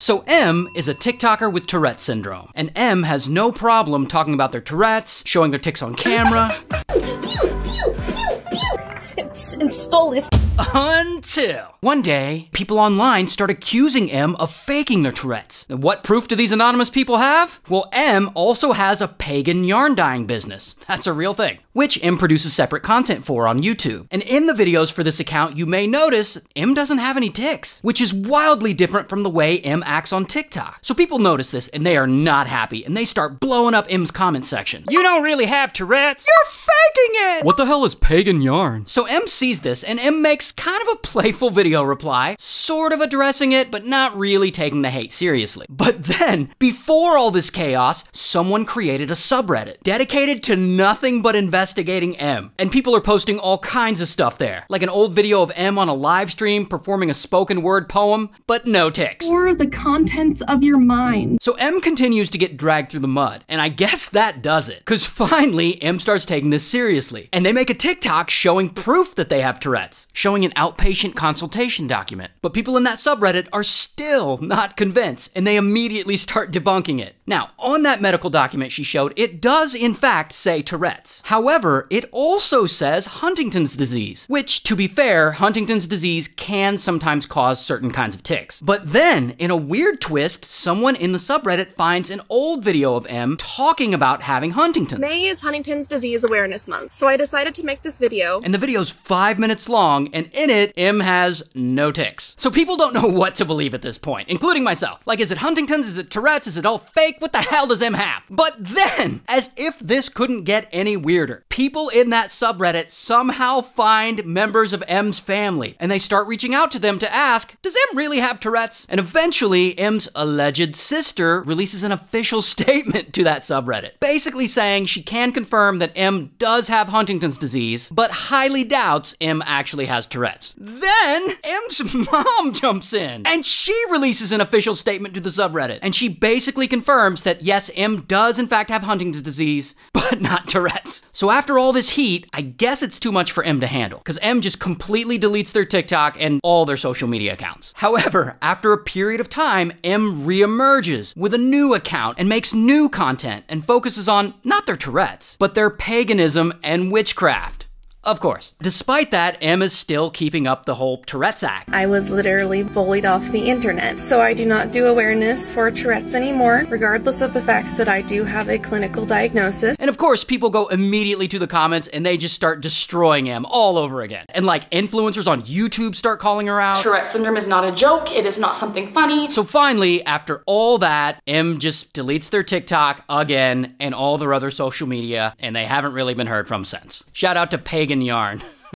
So M is a TikToker with Tourette syndrome, and M has no problem talking about their Tourette's, showing their tics on camera. and stole this. Until one day, people online start accusing M of faking their Tourette's. What proof do these anonymous people have? Well, M also has a pagan yarn dyeing business. That's a real thing, which M produces separate content for on YouTube. And in the videos for this account, you may notice M doesn't have any tics, which is wildly different from the way M acts on TikTok. So people notice this and they are not happy and they start blowing up M's comment section. You don't really have Tourette's. You're faking it! What the hell is pagan yarn? So M sees this and M makes kind of a playful video reply, sort of addressing it, but not really taking the hate seriously. But then, before all this chaos, someone created a subreddit dedicated to nothing but investigating M. And people are posting all kinds of stuff there, like an old video of M on a live stream performing a spoken word poem, but no tics. Or the contents of your mind. So M continues to get dragged through the mud, and I guess that does it. Cause finally, M starts taking this seriously. And they make a TikTok showing proof that they have Tourette's, showing an outpatient consultation document. But people in that subreddit are still not convinced, and they immediately start debunking it. Now, on that medical document she showed, it does in fact say Tourette's. However, it also says Huntington's disease, which, to be fair, Huntington's disease can sometimes cause certain kinds of tics. But then, in a weird twist, someone in the subreddit finds an old video of M talking about having Huntington's. May is Huntington's Disease Awareness Month, so I decided to make this video. And the video's five minutes long, and in it, M has no tics. So people don't know what to believe at this point, including myself. Like, is it Huntington's? Is it Tourette's? Is it all fake? What the hell does M have? But then, as if this couldn't get any weirder, people in that subreddit somehow find members of M's family, and they start reaching out to them to ask, does M really have Tourette's? And eventually, M's alleged sister releases an official statement to that subreddit, basically saying she can confirm that M does have Huntington's disease, but highly doubts M actually has Tourette's. Then, M's mom jumps in, and she releases an official statement to the subreddit, and she basically confirms that yes, M does in fact have Huntington's disease, but not Tourette's. So after all this heat, I guess it's too much for M to handle, because M just completely deletes their TikTok and all their social media accounts. However, after a period of time, M reemerges with a new account and makes new content and focuses on not their Tourette's, but their paganism and witchcraft. Of course. Despite that, M is still keeping up the whole Tourette's act. I was literally bullied off the internet, so I do not do awareness for Tourette's anymore, regardless of the fact that I do have a clinical diagnosis. And of course, people go immediately to the comments and they just start destroying M all over again. And like influencers on YouTube start calling her out. Tourette syndrome is not a joke, it is not something funny. So finally, after all that, M just deletes their TikTok again and all their other social media, and they haven't really been heard from since. Shout out to Pagan Yarn.